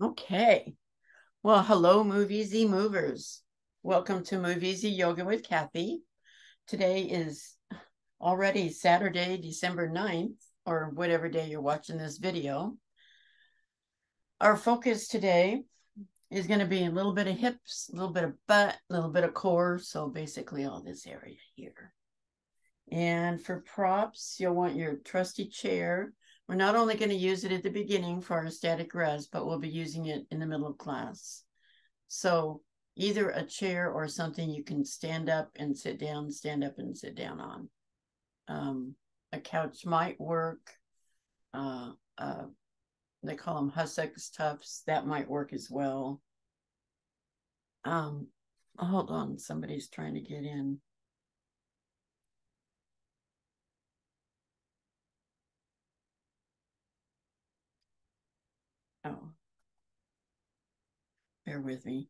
Okay. Well, hello, Move Easy movers. Welcome to Move Easy Yoga with Kathy. Today is already Saturday, December 9th, or whatever day you're watching this video. Our focus today is going to be a little bit of hips, a little bit of butt, a little bit of core. So basically, all this area here. And for props, you'll want your trusty chair. We're not only going to use it at the beginning for our static rest, but we'll be using it in the middle of class. So either a chair or something you can stand up and sit down, stand up and sit down on. Um, a couch might work. Uh, uh, they call them Hussex tufts. That might work as well. Um, hold on, somebody's trying to get in. Oh, bear with me.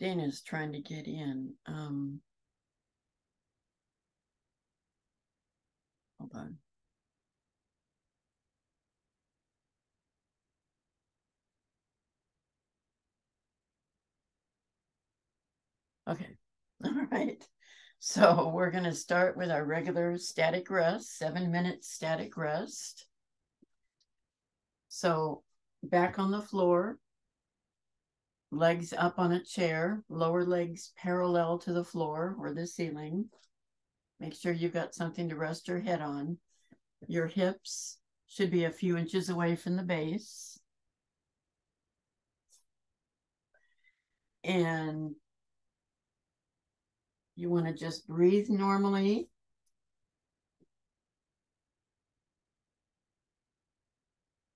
Dana's trying to get in. Um, hold on. Okay. All right. So we're going to start with our regular static rest, seven minutes static rest. So back on the floor, legs up on a chair, lower legs parallel to the floor or the ceiling. Make sure you've got something to rest your head on. Your hips should be a few inches away from the base. And you want to just breathe normally.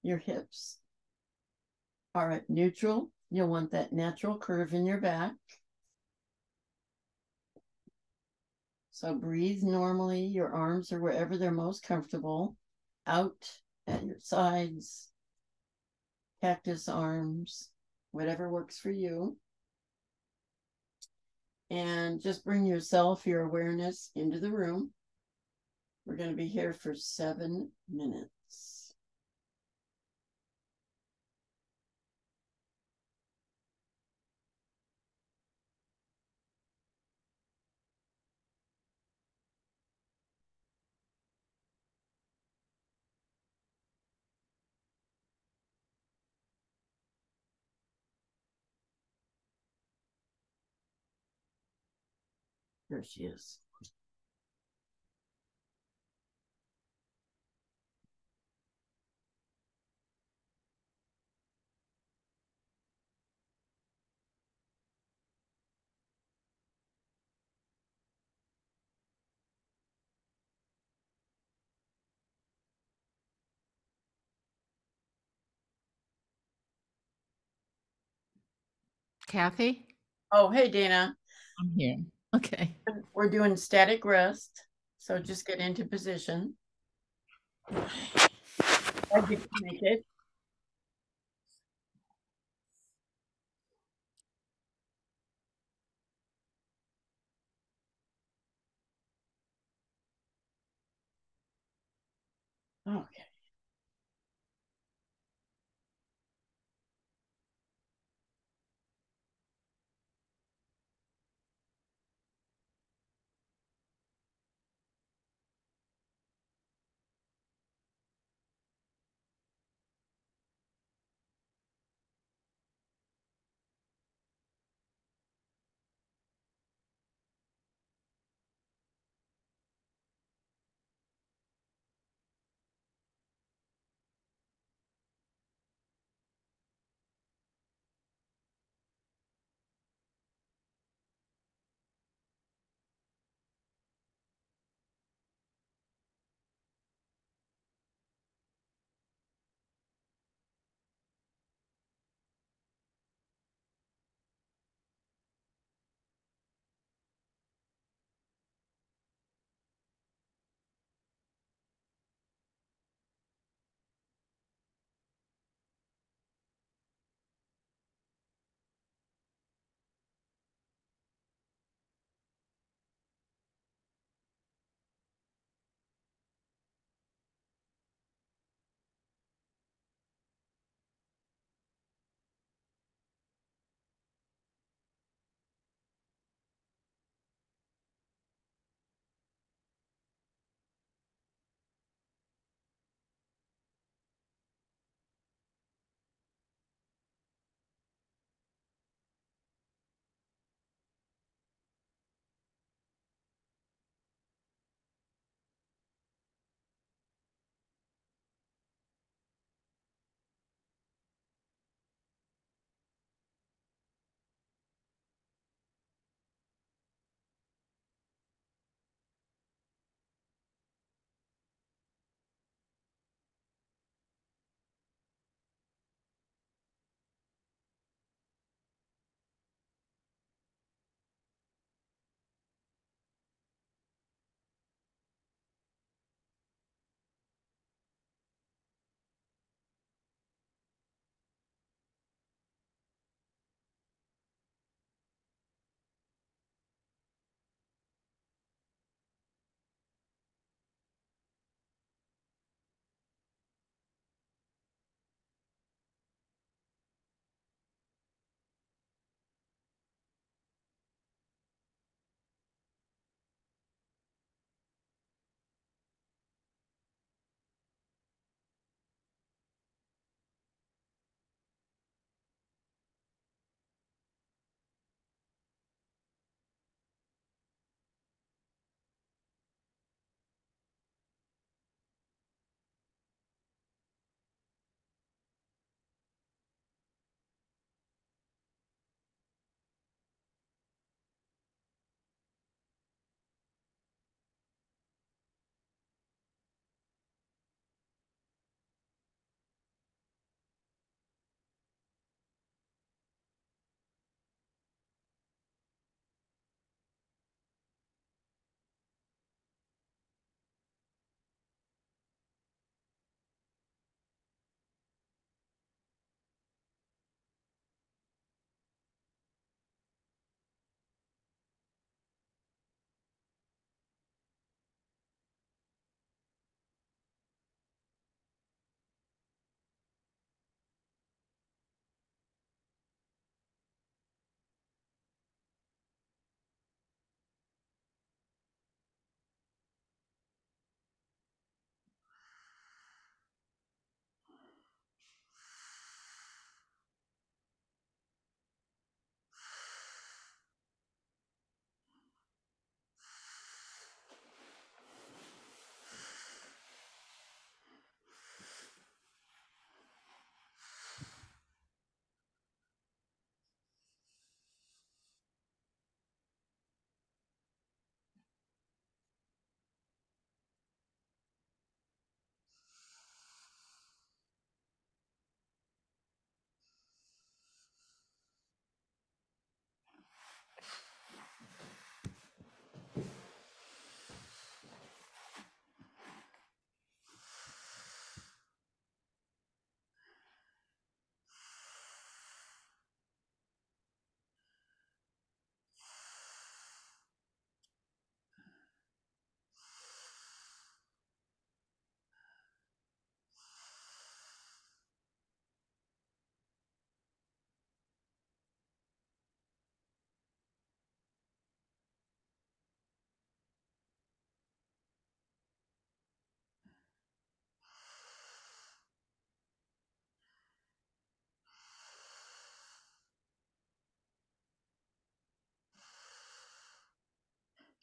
Your hips are at neutral. You'll want that natural curve in your back. So breathe normally. Your arms are wherever they're most comfortable. Out at your sides, cactus arms, whatever works for you and just bring yourself, your awareness into the room. We're going to be here for seven minutes. There she is. Kathy? Oh, hey, Dana. I'm here. Okay. We're doing static rest. So just get into position. Okay.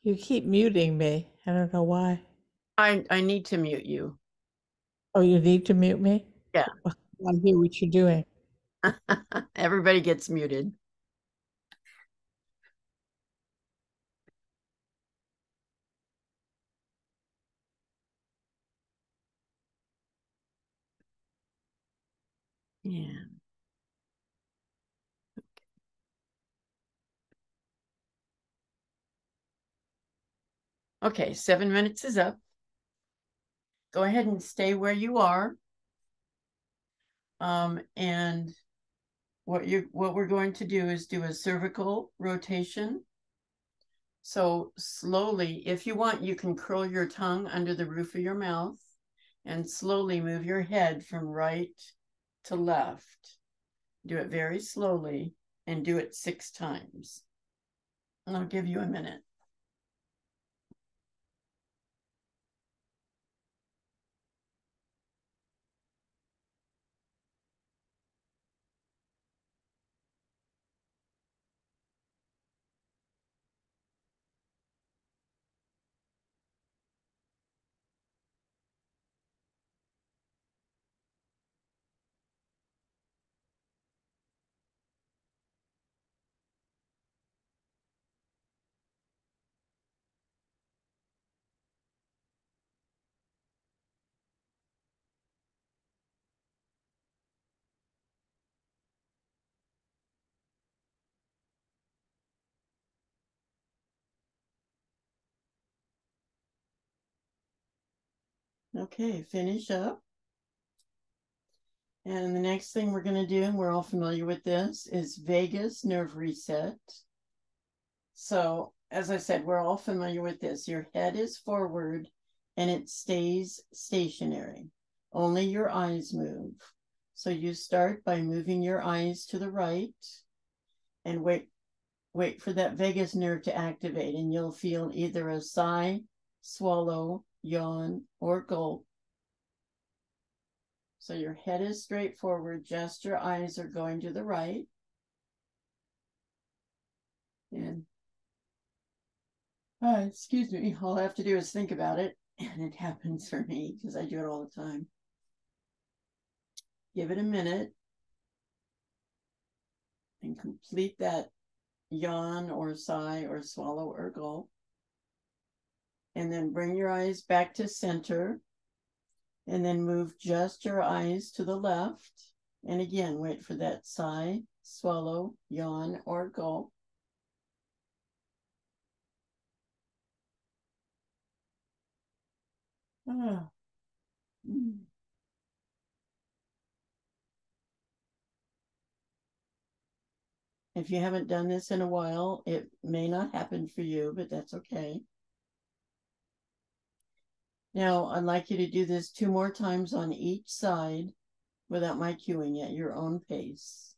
You keep muting me. I don't know why. I I need to mute you. Oh, you need to mute me? Yeah. I hear what you're doing. Everybody gets muted. Yeah. Okay, seven minutes is up. Go ahead and stay where you are. Um, and what you what we're going to do is do a cervical rotation. So slowly, if you want, you can curl your tongue under the roof of your mouth and slowly move your head from right to left. Do it very slowly and do it six times. And I'll give you a minute. Okay, finish up. And the next thing we're going to do, and we're all familiar with this, is vagus nerve reset. So, as I said, we're all familiar with this. Your head is forward and it stays stationary. Only your eyes move. So you start by moving your eyes to the right and wait wait for that vagus nerve to activate and you'll feel either a sigh, swallow, yawn, or gulp. So your head is straight forward, just your eyes are going to the right. And uh, excuse me, all I have to do is think about it, and it happens for me because I do it all the time. Give it a minute and complete that yawn or sigh or swallow or gulp. And then bring your eyes back to center and then move just your eyes to the left. And again, wait for that sigh, swallow, yawn, or gulp. Ah. Mm. If you haven't done this in a while, it may not happen for you, but that's okay. Now, I'd like you to do this two more times on each side without my cueing at your own pace.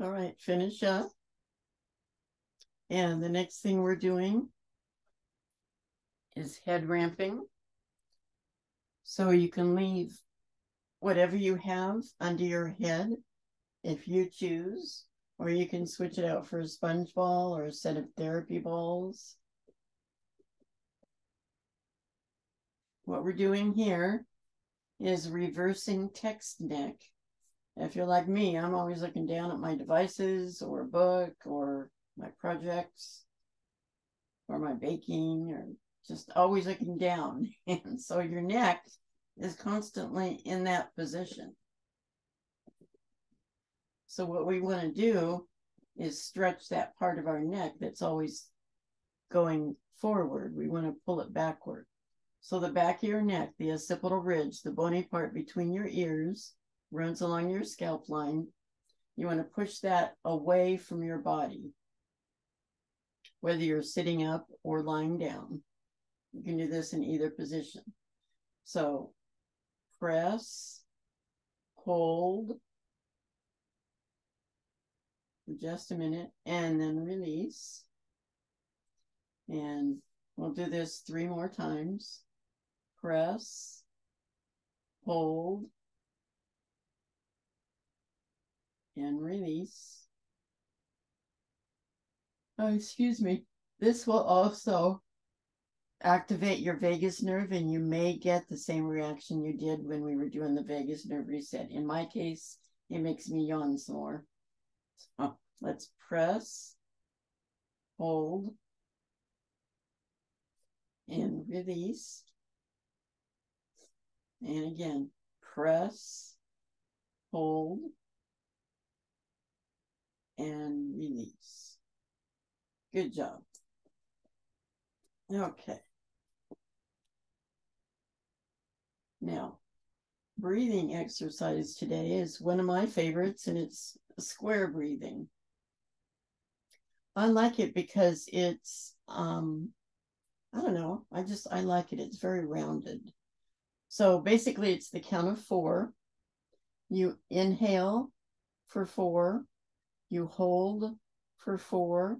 All right, finish up. And the next thing we're doing is head ramping. So you can leave whatever you have under your head if you choose, Or you can switch it out for a sponge ball or a set of therapy balls. What we're doing here is reversing text neck. If you're like me, I'm always looking down at my devices or a book or my projects or my baking or just always looking down. And so your neck is constantly in that position. So what we want to do is stretch that part of our neck that's always going forward. We want to pull it backward. So the back of your neck, the occipital ridge, the bony part between your ears, runs along your scalp line. You want to push that away from your body, whether you're sitting up or lying down. You can do this in either position. So press, hold for just a minute, and then release. And we'll do this three more times. Press, hold, and release. Oh, excuse me. This will also activate your vagus nerve, and you may get the same reaction you did when we were doing the vagus nerve reset. In my case, it makes me yawn some more. So let's press, hold, and release. And again, press, hold, and release. Good job. Okay. Now, breathing exercise today is one of my favorites, and it's square breathing. I like it because it's, um, I don't know, I just, I like it. It's very rounded. So basically, it's the count of four. You inhale for four, you hold for four,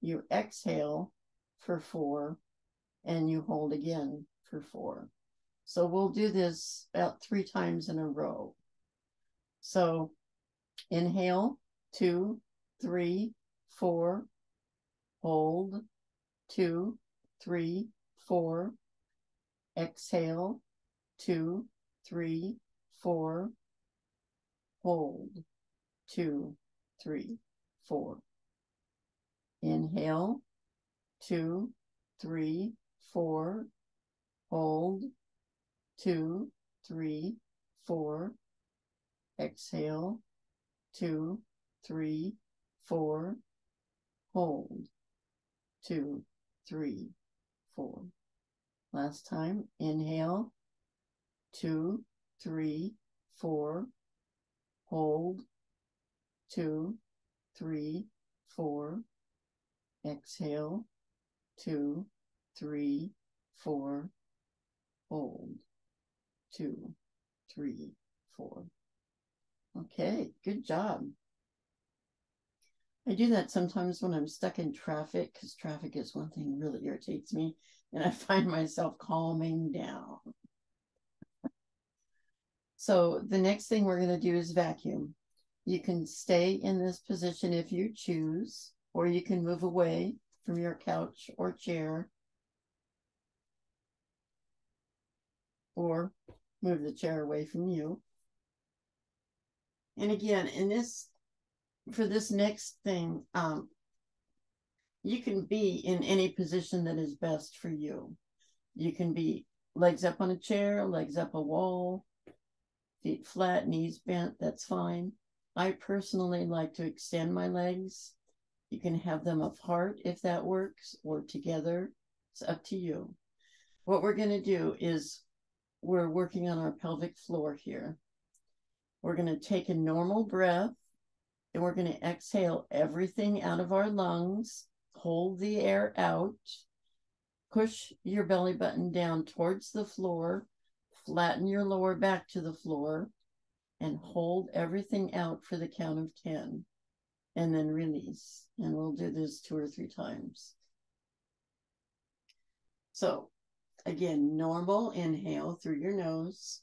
you exhale for four, and you hold again for four. So we'll do this about three times in a row. So inhale, two, three, four, hold, two, three, four, exhale, two, three, four, hold, two, three, four. Inhale, two, three, four, hold, two, three, four, exhale, two, three, four, hold, two, three, four. Last time, inhale, two, three, four, hold, two, three, four, exhale, two, three, four, hold, two, three, four. Okay, good job. I do that sometimes when I'm stuck in traffic because traffic is one thing really irritates me, and I find myself calming down. So the next thing we're going to do is vacuum. You can stay in this position if you choose, or you can move away from your couch or chair, or move the chair away from you. And again, in this, for this next thing, um, you can be in any position that is best for you. You can be legs up on a chair, legs up a wall, feet flat, knees bent, that's fine. I personally like to extend my legs. You can have them apart if that works or together. It's up to you. What we're going to do is we're working on our pelvic floor here. We're going to take a normal breath and we're going to exhale everything out of our lungs, hold the air out, push your belly button down towards the floor, flatten your lower back to the floor, and hold everything out for the count of 10, and then release. And we'll do this two or three times. So, again, normal inhale through your nose,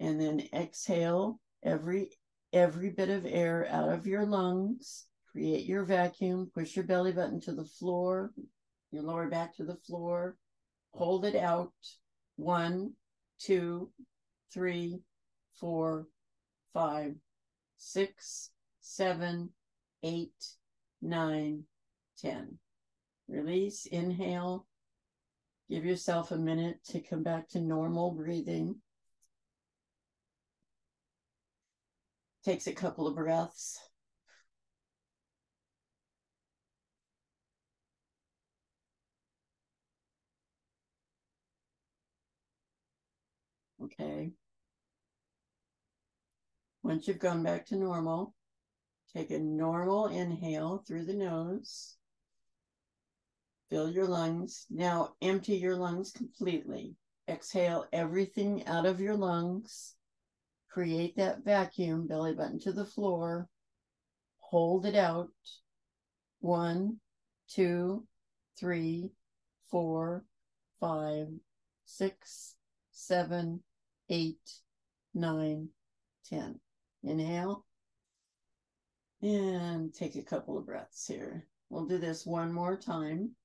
and then exhale every every bit of air out of your lungs. Create your vacuum. Push your belly button to the floor, your lower back to the floor. Hold it out. One, two, three, four, five, six, seven, eight, nine, ten. Release, inhale. Give yourself a minute to come back to normal breathing. Takes a couple of breaths. Okay. Once you've gone back to normal, take a normal inhale through the nose. Fill your lungs. Now empty your lungs completely. Exhale everything out of your lungs. Create that vacuum, belly button to the floor. Hold it out. One, two, three, four, five, six, seven, eight, nine, ten. Inhale. And take a couple of breaths here. We'll do this one more time.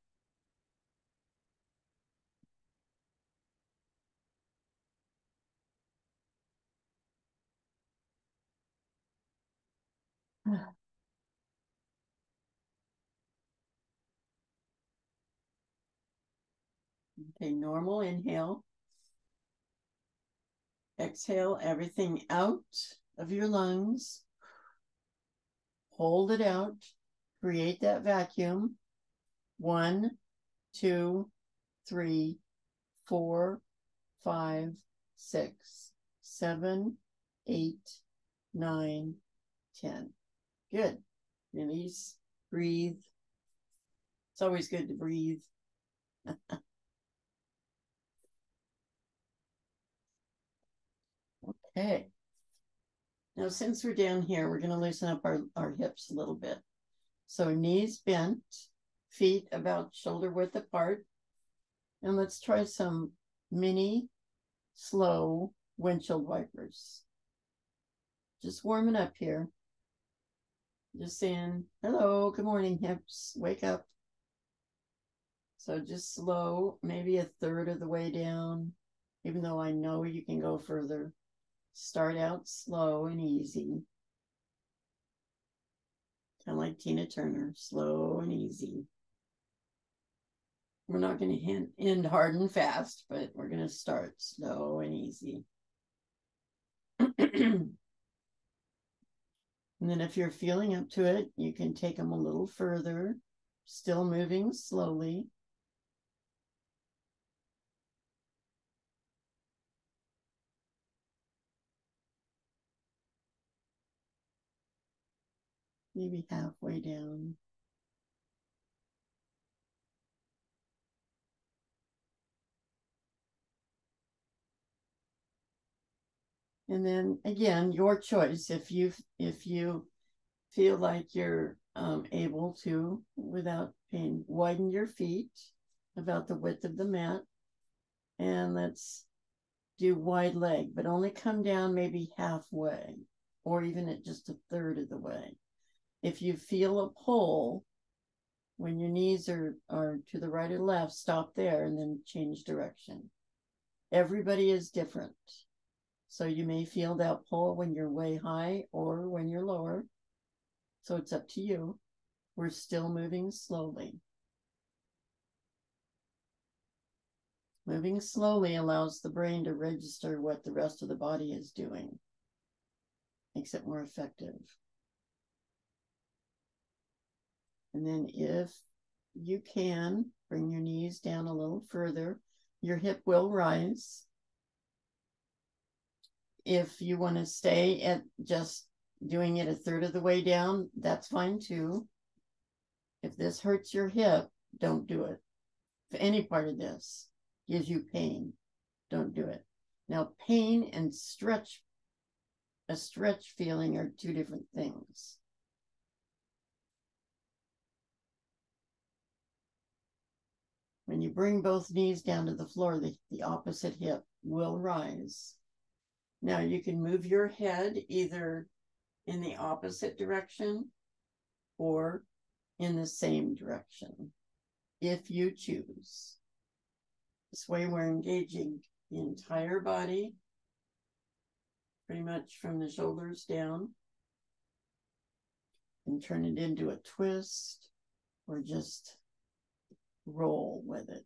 Okay, normal inhale. Exhale everything out of your lungs. Hold it out. Create that vacuum. One, two, three, four, five, six, seven, eight, nine, ten. Good. Release. Breathe. It's always good to breathe. okay. Now, since we're down here, we're going to loosen up our, our hips a little bit. So, knees bent, feet about shoulder width apart. And let's try some mini, slow windshield wipers. Just warming up here. Just saying, hello, good morning, hips, wake up. So just slow, maybe a third of the way down, even though I know you can go further. Start out slow and easy. Kind of like Tina Turner, slow and easy. We're not going to end hard and fast, but we're going to start slow and easy. And then if you're feeling up to it, you can take them a little further, still moving slowly. Maybe halfway down. And then again, your choice. If you if you feel like you're um, able to without pain, widen your feet about the width of the mat, and let's do wide leg, but only come down maybe halfway, or even at just a third of the way. If you feel a pull when your knees are are to the right or left, stop there and then change direction. Everybody is different. So you may feel that pull when you're way high or when you're lower. So it's up to you. We're still moving slowly. Moving slowly allows the brain to register what the rest of the body is doing, makes it more effective. And then, if you can, bring your knees down a little further. Your hip will rise if you want to stay at just doing it a third of the way down, that's fine too. If this hurts your hip, don't do it. If any part of this gives you pain, don't do it. Now, pain and stretch, a stretch feeling are two different things. When you bring both knees down to the floor, the, the opposite hip will rise. Now you can move your head either in the opposite direction or in the same direction if you choose. This way, we're engaging the entire body, pretty much from the shoulders down, and turn it into a twist or just roll with it.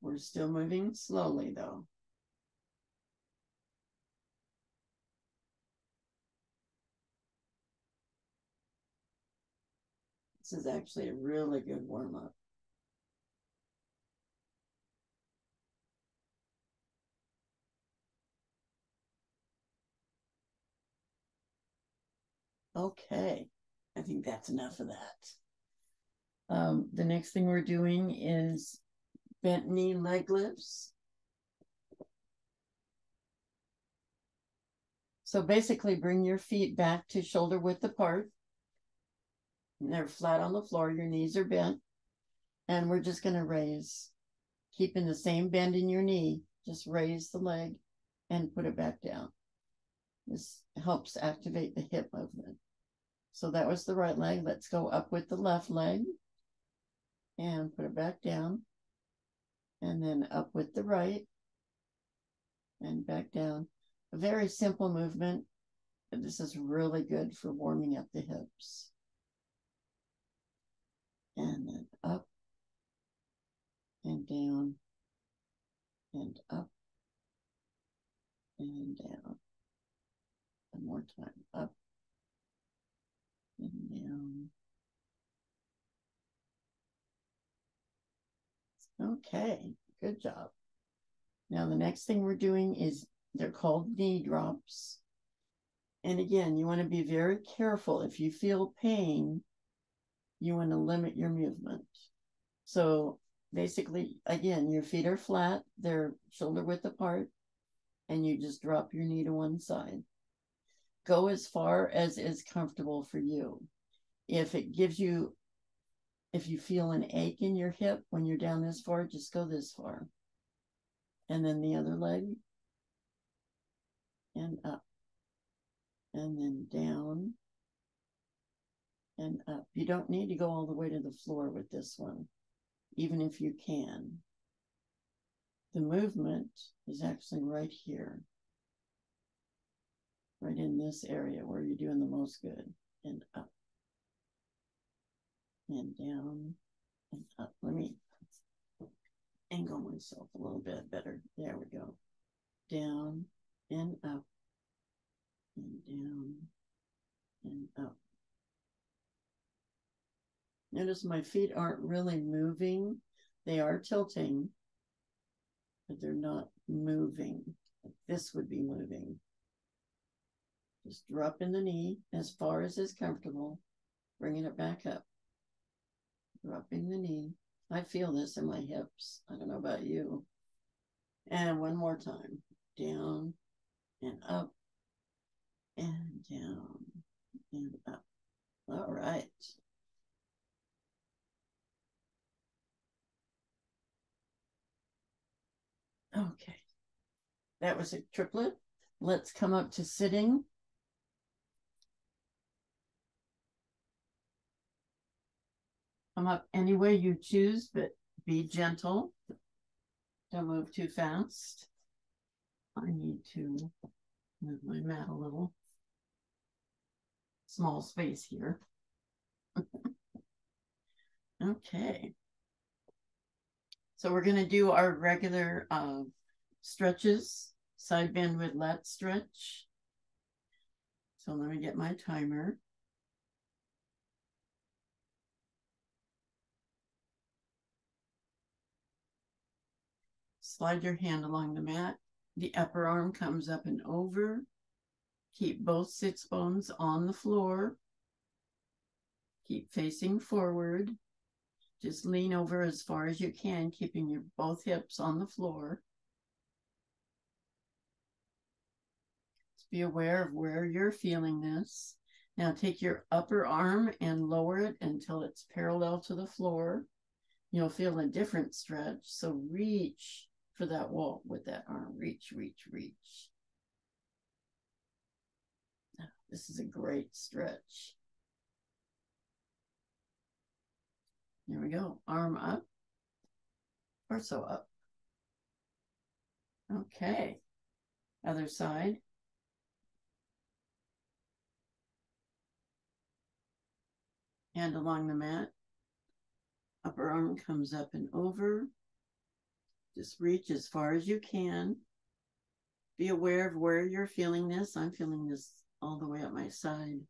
We're still moving slowly though. This is actually a really good warm up. Okay, I think that's enough of that. Um, the next thing we're doing is bent knee leg lifts. So basically bring your feet back to shoulder width apart. And they're flat on the floor, your knees are bent. And we're just gonna raise, keeping the same bend in your knee, just raise the leg and put it back down. This helps activate the hip movement. So that was the right leg. Let's go up with the left leg and put it back down and then up with the right and back down. A very simple movement. This is really good for warming up the hips. And then up and down and up and down. One more time. Up Okay, good job. Now the next thing we're doing is they're called knee drops. And again, you want to be very careful. If you feel pain, you want to limit your movement. So basically, again, your feet are flat, they're shoulder width apart, and you just drop your knee to one side. Go as far as is comfortable for you. If it gives you if you feel an ache in your hip when you're down this far, just go this far. And then the other leg. And up. And then down. And up. You don't need to go all the way to the floor with this one, even if you can. The movement is actually right here. Right in this area where you're doing the most good. And up and down and up. Let me angle myself a little bit better. There we go. Down and up and down and up. Notice my feet aren't really moving. They are tilting, but they're not moving. This would be moving. Just drop in the knee as far as is comfortable, bringing it back up dropping the knee. I feel this in my hips. I don't know about you. And one more time. Down and up and down and up. All right. Okay. That was a triplet. Let's come up to sitting. Come up any way you choose, but be gentle. Don't move too fast. I need to move my mat a little. Small space here. okay. So we're going to do our regular uh, stretches, side bend with lat stretch. So let me get my timer. Slide your hand along the mat. The upper arm comes up and over. Keep both sits bones on the floor. Keep facing forward. Just lean over as far as you can, keeping your both hips on the floor. Just be aware of where you're feeling this. Now take your upper arm and lower it until it's parallel to the floor. You'll feel a different stretch. So reach for that wall with that arm. Reach, reach, reach. This is a great stretch. There we go. Arm up, torso up. Okay. Other side. Hand along the mat. Upper arm comes up and over. Just reach as far as you can. Be aware of where you're feeling this. I'm feeling this all the way up my side.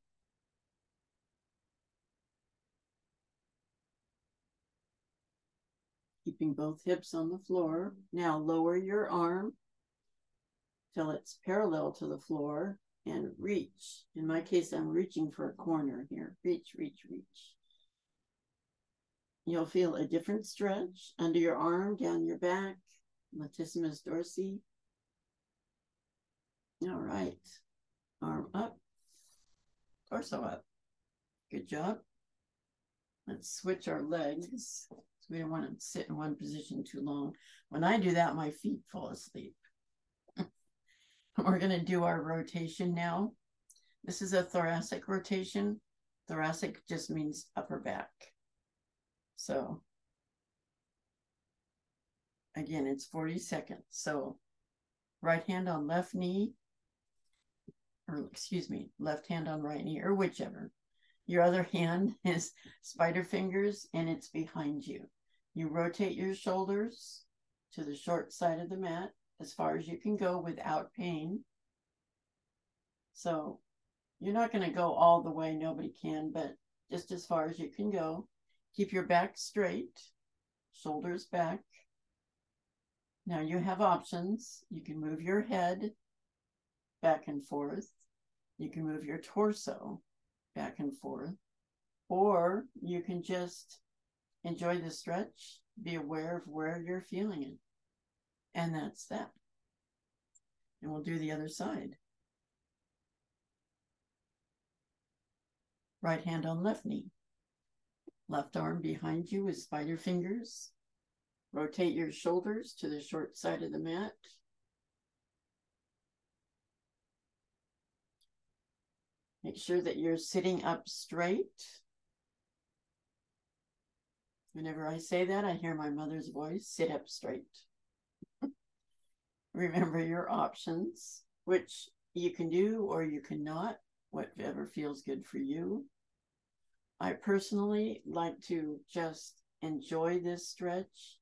Keeping both hips on the floor. Now lower your arm till it's parallel to the floor and reach. In my case, I'm reaching for a corner here. Reach, reach, reach. You'll feel a different stretch under your arm, down your back, latissimus dorsi. All right. Arm up, torso up. Good job. Let's switch our legs. We don't want to sit in one position too long. When I do that, my feet fall asleep. We're going to do our rotation now. This is a thoracic rotation. Thoracic just means upper back. So again, it's 40 seconds. So right hand on left knee, or excuse me, left hand on right knee, or whichever. Your other hand is spider fingers and it's behind you. You rotate your shoulders to the short side of the mat as far as you can go without pain. So you're not going to go all the way, nobody can, but just as far as you can go. Keep your back straight, shoulders back. Now you have options. You can move your head back and forth. You can move your torso back and forth. Or you can just enjoy the stretch, be aware of where you're feeling it. And that's that. And we'll do the other side. Right hand on left knee. Left arm behind you with spider fingers. Rotate your shoulders to the short side of the mat. Make sure that you're sitting up straight. Whenever I say that, I hear my mother's voice sit up straight. Remember your options, which you can do or you cannot, whatever feels good for you. I personally like to just enjoy this stretch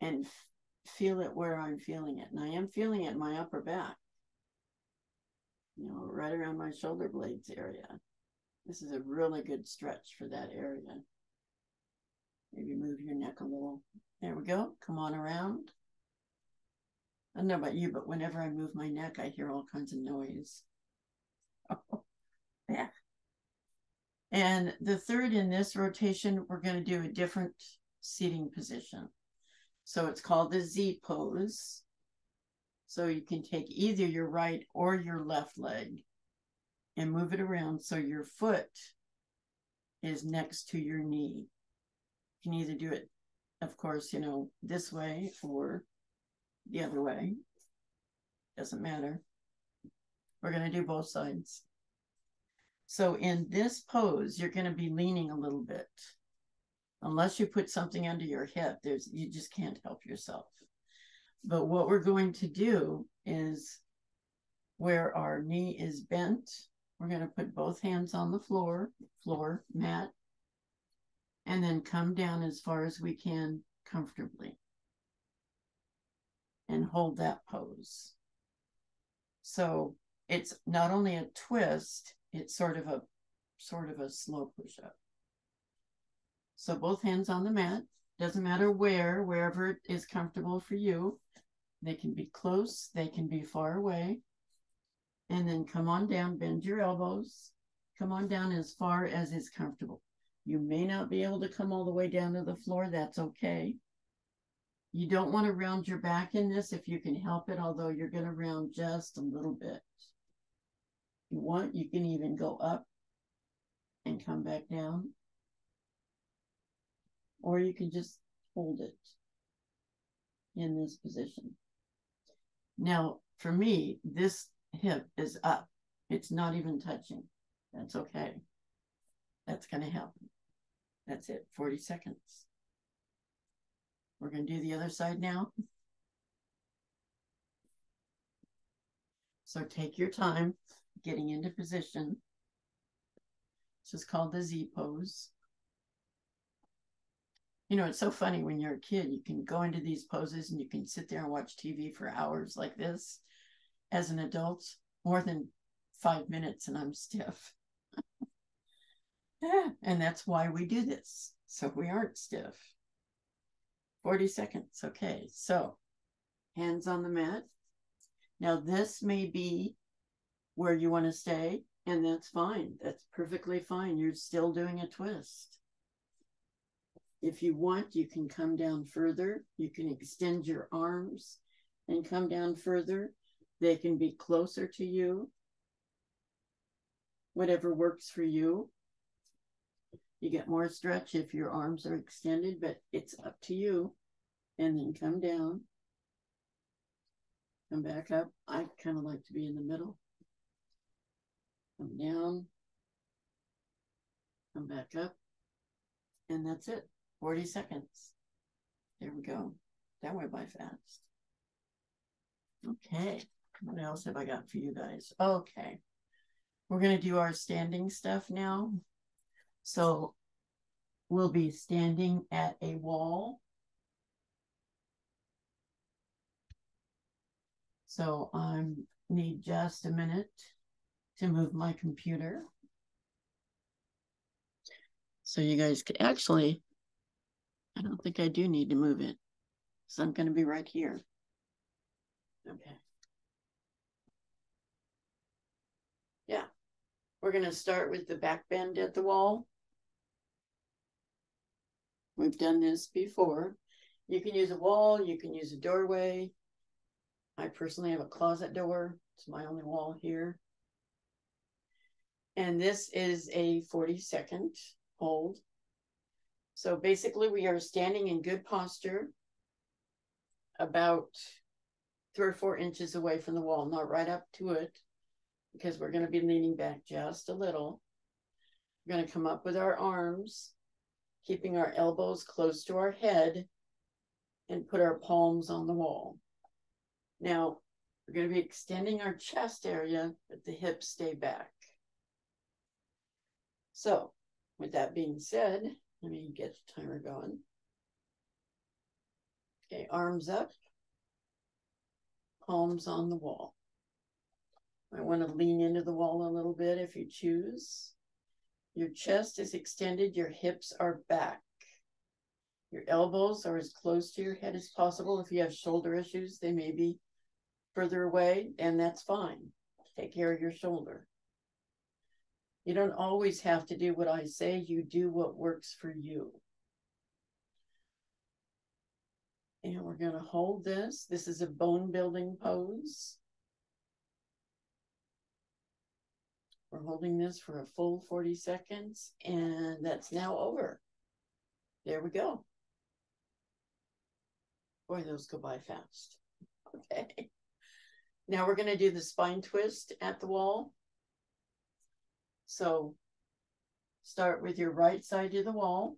and f- feel it where I'm feeling it. And I am feeling it in my upper back, you know, right around my shoulder blades area. This is a really good stretch for that area. Maybe move your neck a little. There we go. Come on around. I don't know about you, but whenever I move my neck, I hear all kinds of noise. Oh, yeah. And the third in this rotation, we're going to do a different seating position. So it's called the Z pose. So you can take either your right or your left leg and move it around so your foot is next to your knee. You can either do it, of course, you know, this way or the other way. Doesn't matter. We're going to do both sides. So in this pose, you're going to be leaning a little bit. Unless you put something under your hip, there's you just can't help yourself. But what we're going to do is where our knee is bent, we're going to put both hands on the floor, floor mat, and then come down as far as we can comfortably and hold that pose. So it's not only a twist, it's sort of a sort of a slow push up. So both hands on the mat, doesn't matter where, wherever it is comfortable for you. They can be close, they can be far away. And then come on down, bend your elbows, come on down as far as is comfortable. You may not be able to come all the way down to the floor, that's okay. You don't want to round your back in this if you can help it, although you're going to round just a little bit. You want, you can even go up and come back down. Or you can just hold it. in this position. Now, for me, this hip is up. It's not even touching. That's okay. That's going to happen. That's it, 40 seconds. We're going to do the other side now. So take your time getting into position. This is called the Z pose. You know, it's so funny when you're a kid, you can go into these poses and you can sit there and watch TV for hours like this. As an adult, more than five minutes and I'm stiff. yeah, and that's why we do this. So we aren't stiff. 40 seconds. Okay, so hands on the mat. Now, this may be where you want to stay, and that's fine. That's perfectly fine. You're still doing a twist. If you want, you can come down further. You can extend your arms and come down further. They can be closer to you. Whatever works for you. You get more stretch if your arms are extended, but it's up to you. And then come down. Come back up. I kind of like to be in the middle. Come down. Come back up. And that's it. 40 seconds. There we go. That went by fast. Okay. What else have I got for you guys? Okay. We're going to do our standing stuff now. So we'll be standing at a wall. So I need just a minute to move my computer. So you guys could actually, I don't think I do need to move it. So I'm going to be right here. Okay. Yeah. We're going to start with the back bend at the wall. We've done this before. You can use a wall, you can use a doorway. I personally have a closet door. It's my only wall here. And this is a 40 second hold. So basically, we are standing in good posture about three or four inches away from the wall, not right up to it, because we're going to be leaning back just a little. We're going to come up with our arms, keeping our elbows close to our head, and put our palms on the wall. Now, we're going to be extending our chest area, but the hips stay back. So, with that being said, let me get the timer going. Okay, arms up, palms on the wall. I want to lean into the wall a little bit if you choose. Your chest is extended, your hips are back. Your elbows are as close to your head as possible. If you have shoulder issues, they may be further away, and that's fine. Take care of your shoulder. You don't always have to do what I say, you do what works for you. And we're going to hold this. This is a bone building pose. We're holding this for a full 40 seconds, and that's now over. There we go. Boy, those go by fast. Okay. Now we're going to do the spine twist at the wall. So start with your right side to the wall.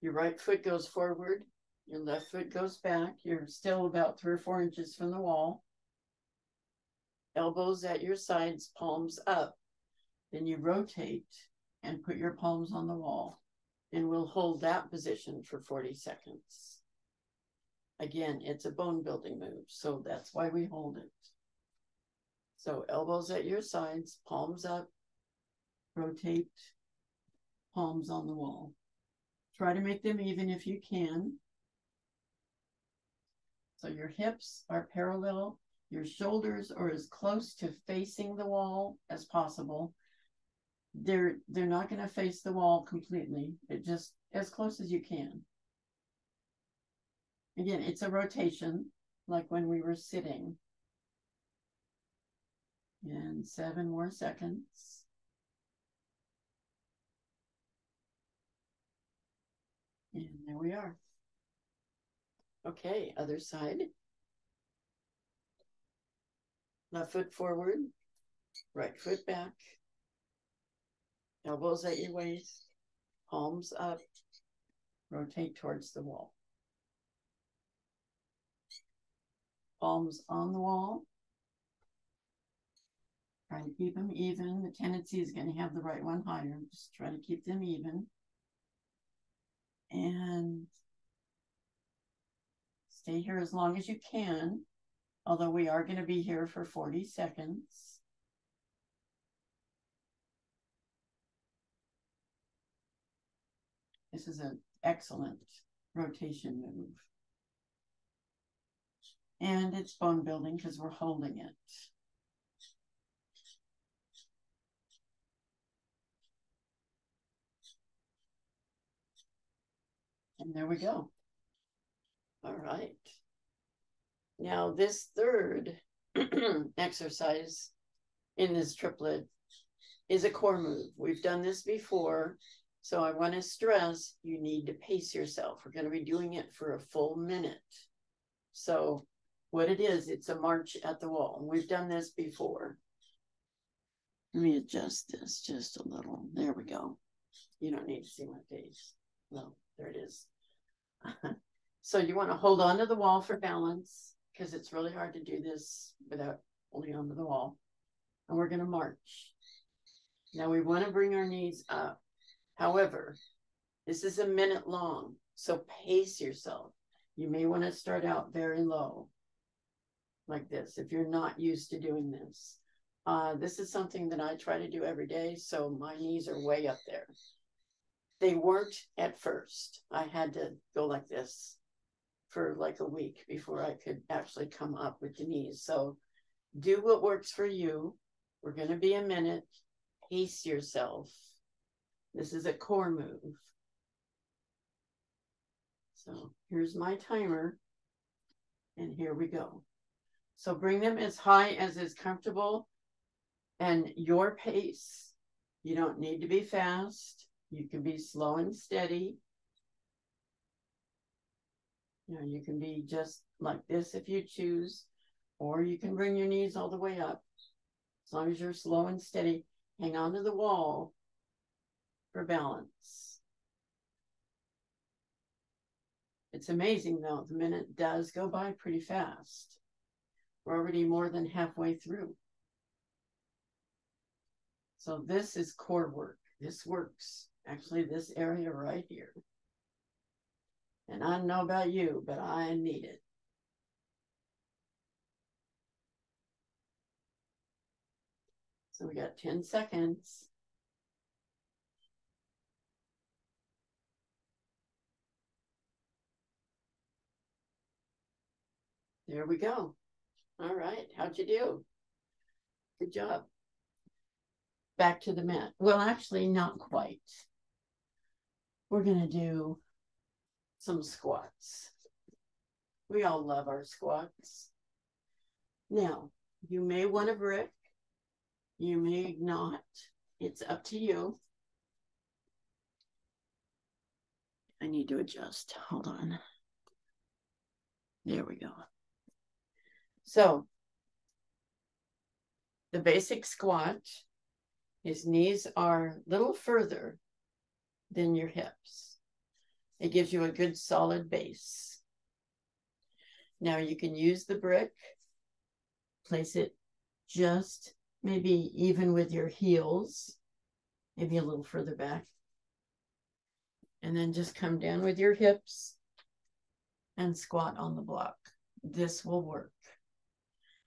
Your right foot goes forward. Your left foot goes back. You're still about three or four inches from the wall. Elbows at your sides, palms up. Then you rotate and put your palms on the wall. And we'll hold that position for 40 seconds. Again, it's a bone building move, so that's why we hold it. So elbows at your sides, palms up, rotate, palms on the wall. Try to make them even if you can. So your hips are parallel, your shoulders are as close to facing the wall as possible. They're they're not going to face the wall completely, but just as close as you can. Again, it's a rotation, like when we were sitting. And seven more seconds. And there we are. Okay, other side. Left foot forward, right foot back. Elbows at your waist, palms up. Rotate towards the wall. Palms on the wall. Try to keep them even. The tendency is going to have the right one higher. Just try to keep them even. And stay here as long as you can, although we are going to be here for 40 seconds. This is an excellent rotation move. And it's bone building because we're holding it. And there we go. All right. Now, this third exercise in this triplet is a core move. We've done this before. So I want to stress you need to pace yourself. We're going to be doing it for a full minute. So, what it is, it's a march at the wall. We've done this before. Let me adjust this just a little. There we go. You don't need to see my face. No, there it is. So you want to hold on to the wall for balance because it's really hard to do this without holding onto the wall. And we're going to march. Now we want to bring our knees up. However, this is a minute long, so pace yourself. You may want to start out very low, like this, if you're not used to doing this. Uh, this is something that I try to do every day, so my knees are way up there. They weren't at first. I had to go like this for like a week before I could actually come up with the knees. So do what works for you. We're going to be a minute. Pace yourself. This is a core move. So here's my timer. And here we go. So bring them as high as is comfortable and your pace. You don't need to be fast. You can be slow and steady. You know, you can be just like this if you choose, or you can bring your knees all the way up. As long as you're slow and steady, hang on to the wall for balance. It's amazing though, the minute does go by pretty fast. We're already more than halfway through. So this is core work. This works. Actually, this area right here. And I don't know about you, but I need it. So we got 10 seconds. There we go. All right. How'd you do? Good job. Back to the mat. Well, actually, not quite. We're going to do some squats. We all love our squats. Now, you may want a brick. You may not. It's up to you. I need to adjust. Hold on. There we go. So, the basic squat, his knees are a little further than your hips. It gives you a good solid base. Now you can use the brick, place it just maybe even with your heels, maybe a little further back. And then just come down with your hips and squat on the block. This will work.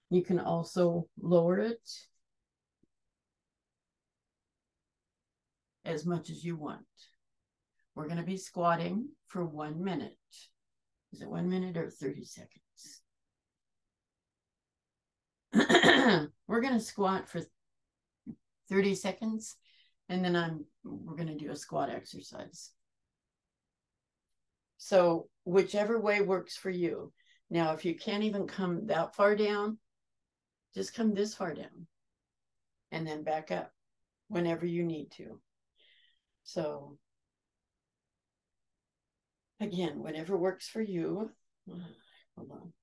You can also lower it as much as you want. We're going to be squatting for one minute. Is it one minute or 30 seconds? we're going to squat for 30 seconds and then I'm we're going to do a squat exercise. So whichever way works for you. Now, if you can't even come that far down, just come this far down and then back up whenever you need to. So again, whatever works for you. Hold on.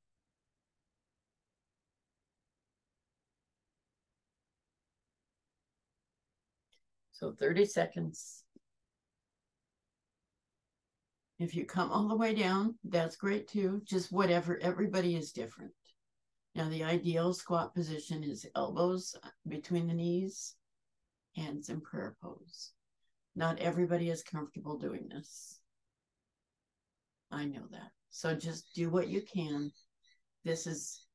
So 30 seconds. If you come all the way down, that's great too. Just whatever, everybody is different. Now, the ideal squat position is elbows between the knees, hands in prayer pose. Not everybody is comfortable doing this. I know that. So just do what you can. This is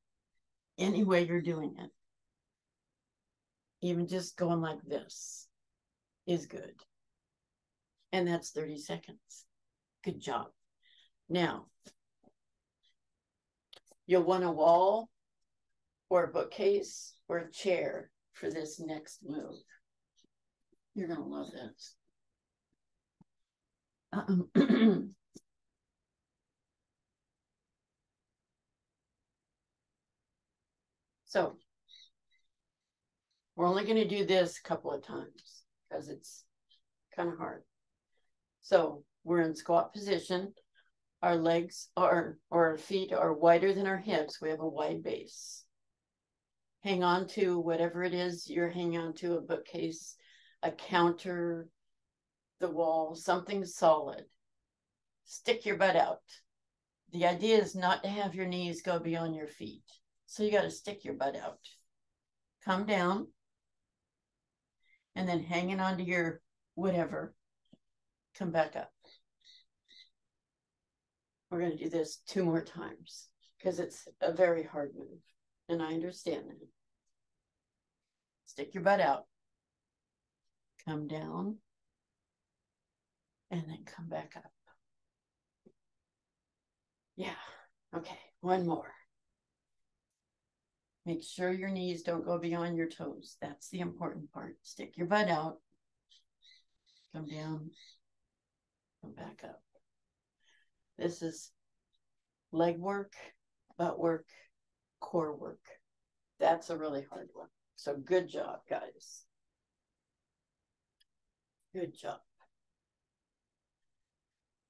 any way you're doing it. Even just going like this is good. And that's 30 seconds. Good job. Now, you'll want a wall or a bookcase or a chair for this next move. You're going to love this. Um, so we're only going to do this a couple of times because it's kind of hard. So we're in squat position. Our legs are, or our feet are wider than our hips. We have a wide base. Hang on to whatever it is you're hanging on to a bookcase, a counter, the wall, something solid. Stick your butt out. The idea is not to have your knees go beyond your feet. So you got to stick your butt out. Come down. And then hanging onto your whatever, come back up. We're going to do this two more times because it's a very hard move. And I understand that. Stick your butt out. Come down. And then come back up. Yeah. Okay. One more. Make sure your knees don't go beyond your toes. That's the important part. Stick your butt out. Come down. Come back up. This is leg work, butt work, core work. That's a really hard one. So good job, guys. Good job.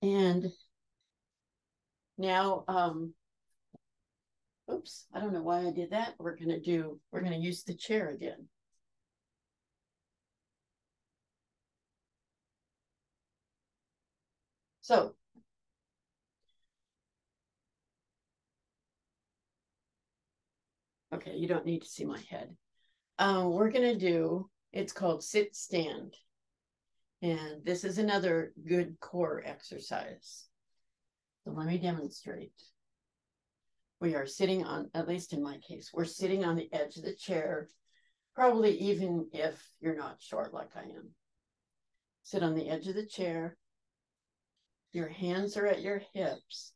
And now, um, oops, I don't know why I did that. We're going to do, we're going to use the chair again. So Okay, you don't need to see my head. Um, we're going to do, it's called sit stand. And this is another good core exercise. So let me demonstrate. We are sitting on, at least in my case, we're sitting on the edge of the chair, probably even if you're not short like I am. Sit on the edge of the chair. Your hands are at your hips.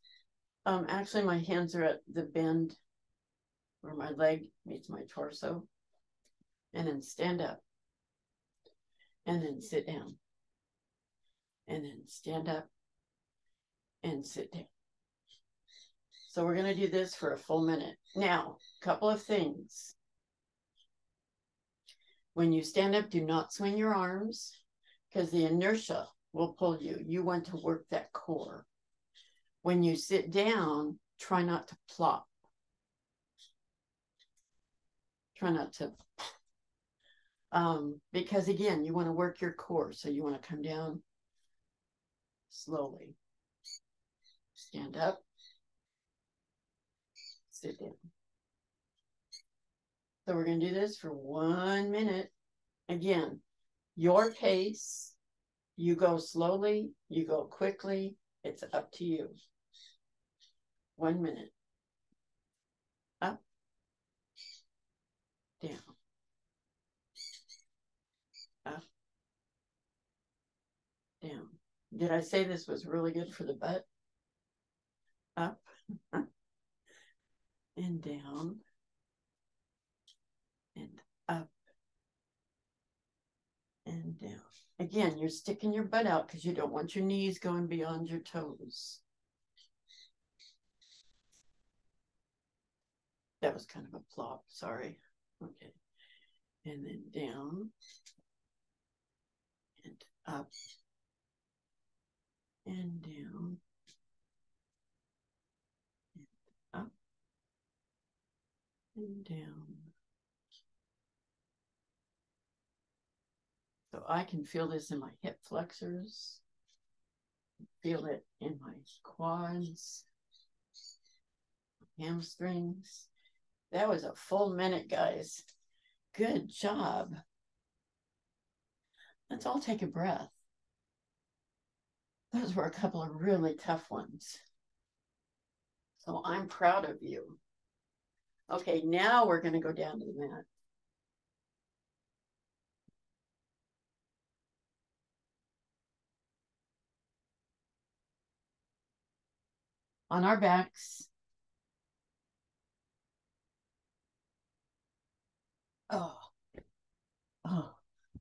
Um, actually, my hands are at the bend where my leg meets my torso. And then stand up. And then sit down and then stand up and sit down. So we're going to do this for a full minute. Now, a couple of things. When you stand up, do not swing your arms because the inertia will pull you. You want to work that core. When you sit down, try not to plop. Try not to um, because again, you want to work your core. So you want to come down slowly. Stand up. Sit down. So we're going to do this for one minute. Again, your pace. You go slowly, you go quickly. It's up to you. One minute. Up, down, up, down. Did I say this was really good for the butt? Up and down and up and down. Again, you're sticking your butt out because you don't want your knees going beyond your toes. That was kind of a plop, sorry. Okay. And then down and up and down and down. So I can feel this in my hip flexors, feel it in my quads, hamstrings. That was a full minute, guys. Good job. Let's all take a breath. Those were a couple of really tough ones. So I'm proud of you. Okay, now we're going to go down to the mat. On our backs. Oh, oh,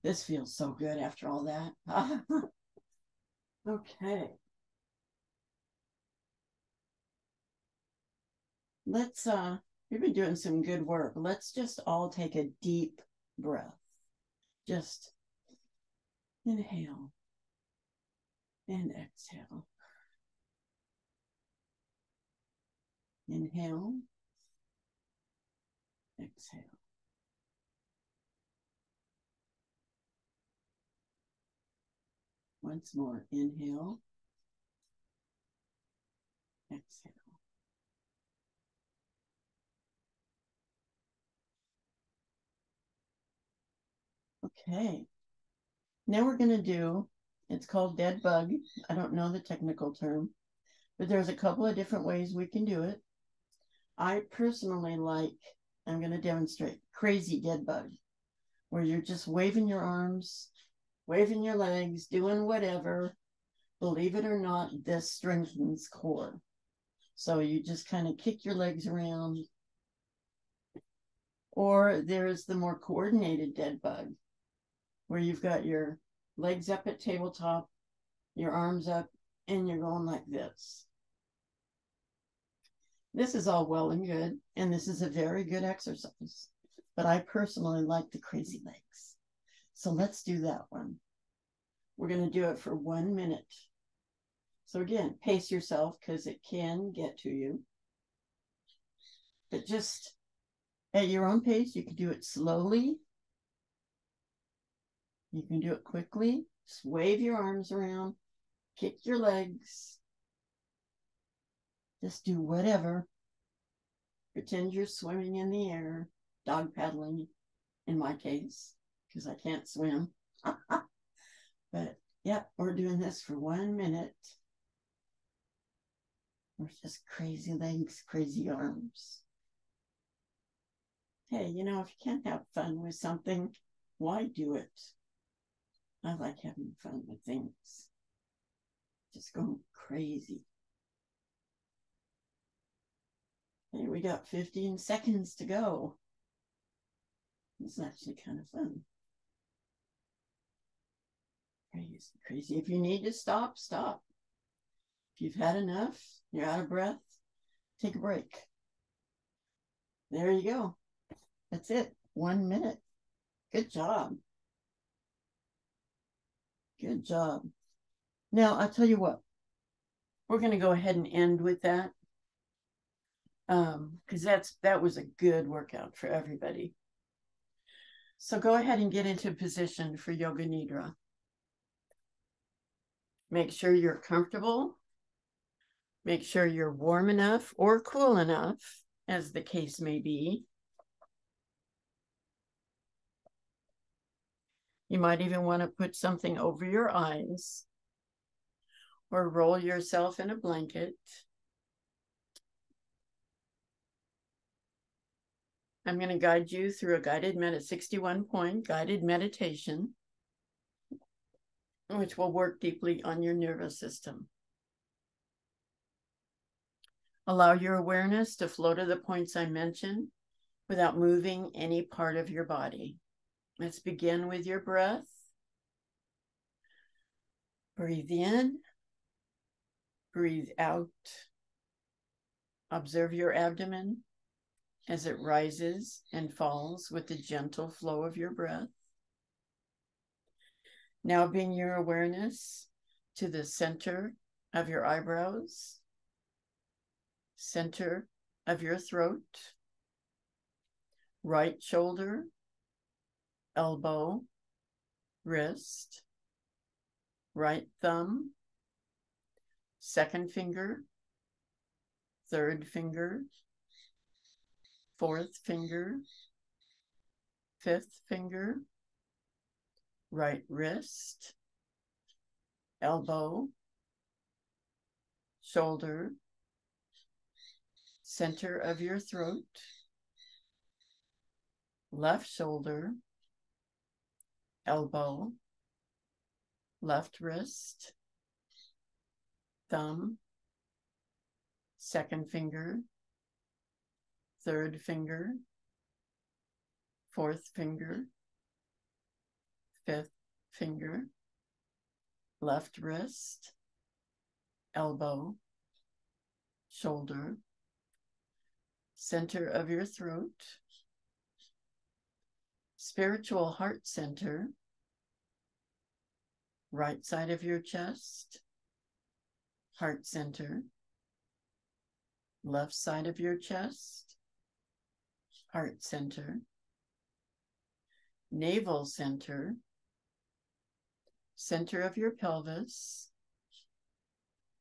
this feels so good after all that. okay. Let's uh We've been doing some good work. Let's just all take a deep breath. Just inhale and exhale. Inhale, exhale. Once more, inhale, exhale. Okay. Now we're going to do, it's called dead bug. I don't know the technical term, but there's a couple of different ways we can do it. I personally like, I'm going to demonstrate crazy dead bug, where you're just waving your arms, waving your legs, doing whatever. Believe it or not, this strengthens core. So you just kind of kick your legs around. Or there's the more coordinated dead bug, where you've got your legs up at tabletop, your arms up, and you're going like this. This is all well and good, and this is a very good exercise, but I personally like the crazy legs. So let's do that one. We're going to do it for one minute. So again, pace yourself because it can get to you. But just at your own pace, you can do it slowly you can do it quickly. Just wave your arms around, kick your legs. Just do whatever. Pretend you're swimming in the air, dog paddling in my case, because I can't swim. but yeah, we're doing this for one minute. We're just crazy legs, crazy arms. Hey, you know, if you can't have fun with something, why do it? I like having fun with things. Just going crazy. Hey, we got 15 seconds to go. It's actually kind of fun. Crazy, crazy. If you need to stop, stop. If you've had enough, you're out of breath, take a break. There you go. That's it. One minute. Good job. Good job. Now, I'll tell you what, we're going to go ahead and end with that. Um because that's that was a good workout for everybody. So go ahead and get into position for yoga nidra. Make sure you're comfortable. Make sure you're warm enough or cool enough as the case may be You might even want to put something over your eyes or roll yourself in a blanket. I'm going to guide you through a guided med 61 point guided meditation, which will work deeply on your nervous system. Allow your awareness to flow to the points I mentioned without moving any part of your body. Let's begin with your breath. Breathe in, breathe out. Observe your abdomen as it rises and falls with the gentle flow of your breath. Now bring your awareness to the center of your eyebrows, center of your throat, right shoulder, elbow, wrist, right thumb, second finger, third finger, fourth finger, fifth finger, right wrist, elbow, shoulder, center of your throat, left shoulder, elbow, left wrist, thumb, second finger, third finger, fourth finger, fifth finger, left wrist, elbow, shoulder, center of your throat, spiritual heart center, right side of your chest, heart center, left side of your chest, heart center, navel center, center of your pelvis,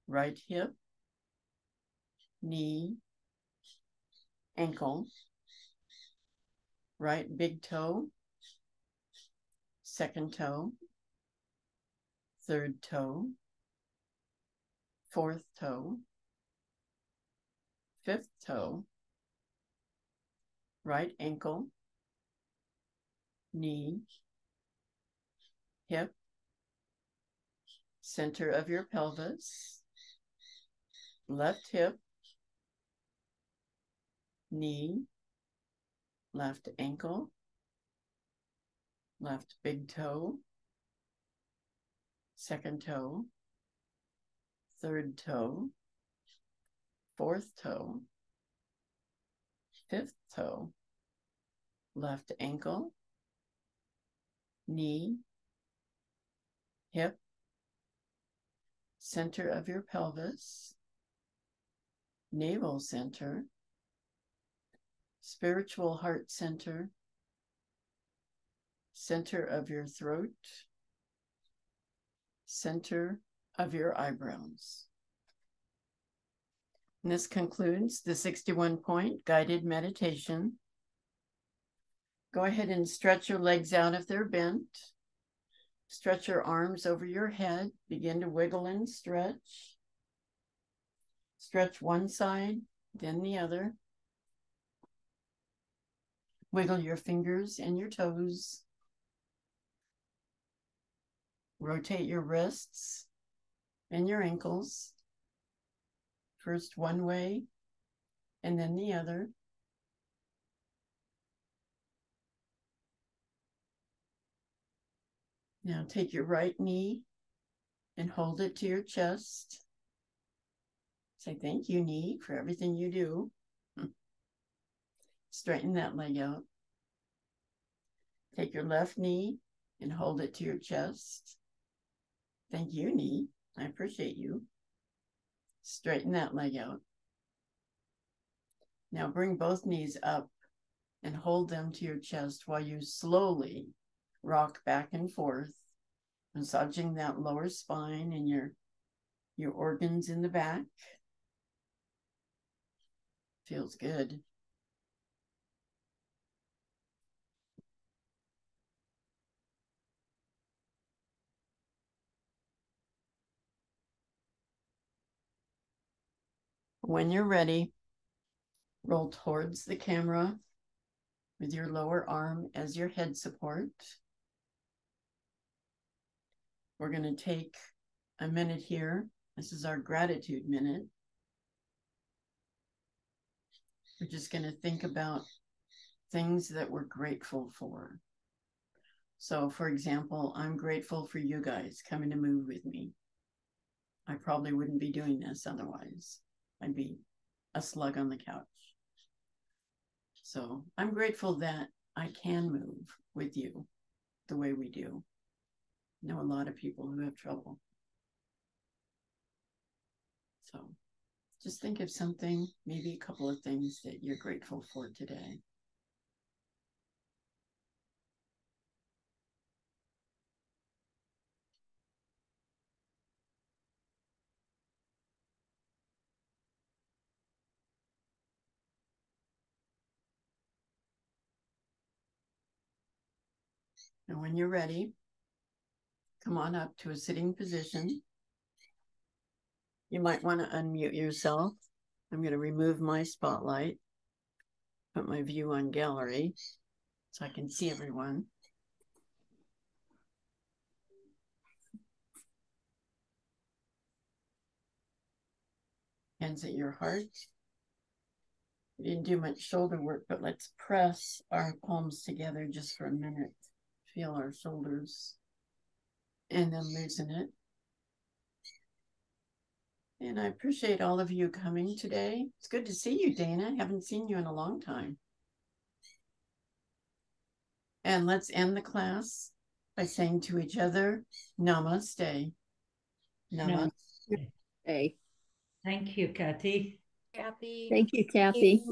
right hip, knee, ankle, right? Big toe, second toe, third toe, fourth toe, fifth toe, right ankle, knee, hip, center of your pelvis, left hip, knee, left ankle, left big toe, second toe, third toe, fourth toe, fifth toe, left ankle, knee, hip, center of your pelvis, navel center, spiritual heart center, center of your throat, center of your eyebrows. And this concludes the 61 point guided meditation. Go ahead and stretch your legs out if they're bent. Stretch your arms over your head. Begin to wiggle and stretch. Stretch one side, then the other. Wiggle your fingers and your toes. Rotate your wrists and your ankles. First one way and then the other. Now take your right knee and hold it to your chest. Say thank you, knee, for everything you do. Straighten that leg out. Take your left knee and hold it to your chest. Thank you, knee. I appreciate you. Straighten that leg out. Now bring both knees up and hold them to your chest while you slowly rock back and forth, massaging that lower spine and your your organs in the back. Feels good. When you're ready, roll towards the camera with your lower arm as your head support. We're going to take a minute here. This is our gratitude minute. We're just going to think about things that we're grateful for. So, for example, I'm grateful for you guys coming to move with me. I probably wouldn't be doing this otherwise. I'd be a slug on the couch. So I'm grateful that I can move with you the way we do. I know a lot of people who have trouble. So just think of something, maybe a couple of things that you're grateful for today. And when you're ready, come on up to a sitting position. You might want to unmute yourself. I'm going to remove my spotlight, put my view on gallery so I can see everyone. Hands at your heart. We didn't do much shoulder work, but let's press our palms together just for a minute. Feel our shoulders and then loosen it. And I appreciate all of you coming today. It's good to see you, Dana. I Haven't seen you in a long time. And let's end the class by saying to each other, Namaste. Namaste. Hey, Thank you, Kathy. Kathy. thank you, Kathy.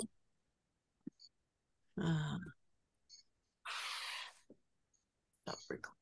Ah. Stop recording.